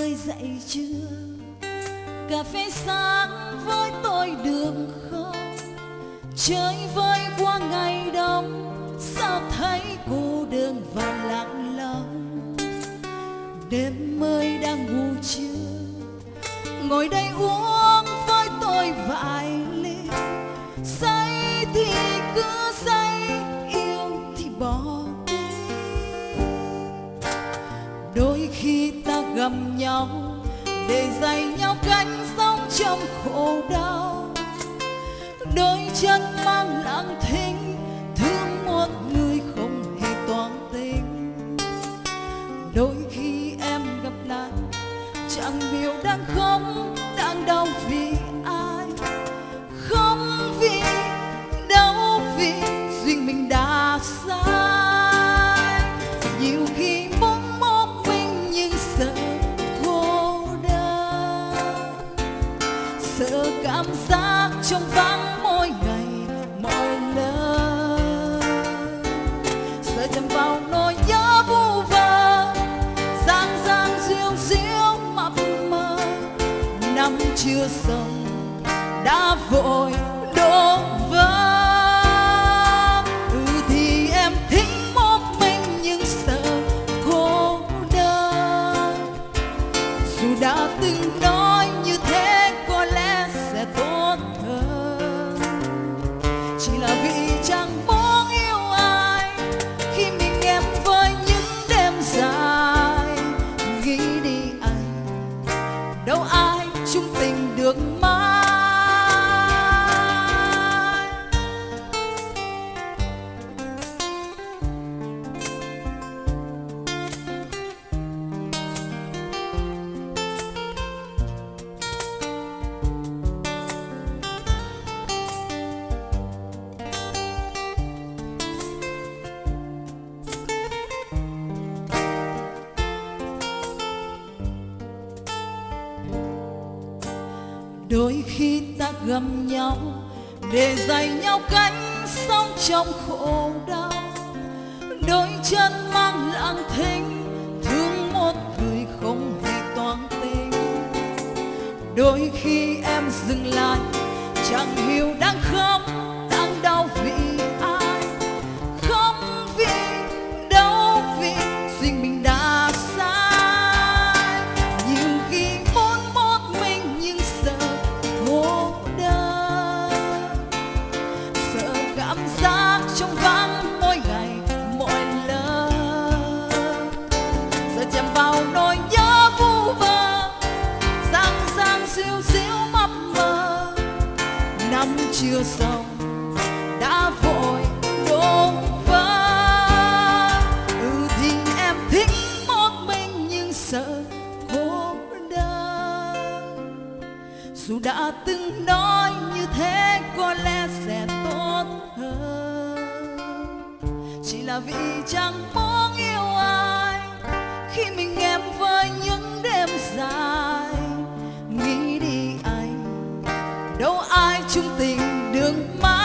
dậy chưa cà phê sáng với tôi được không. Chơi vơi qua ngày đông, sao thấy cô đơn và lặng lòng đêm mới đang ngủ chưa ngồi đây uống với tôi vài ly. Say thì cứ say, yêu thì bỏ đôi khi ta gặp nhau, để dạy nhau cánh sống trong khổ đau. Đôi chân mang lặng thinh, thương một người không hề toan tình đôi khi em gặp lại, chẳng hiểu đang khóc, đang đau vì chưa xong đã vội đôi khi ta gầm nhau để dạy nhau cánh sống trong khổ đau. Đôi chân mang lặng thinh, thương một người không hề toan tình đôi khi em dừng lại, chẳng hiểu đang khóc. Chưa xong đã vội đổ vỡ ừ thì em thích một mình nhưng sợ cô đơn. Dù đã từng nói như thế có lẽ sẽ tốt hơn. Chỉ là vì chẳng muốn yêu ai khi mình em với những đêm dài. Đâu ai chung tình đường mãi.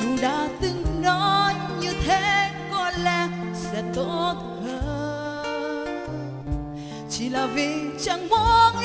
Dù đã từng nói như thế có lẽ sẽ tốt hơn. Chỉ là vì chẳng muốn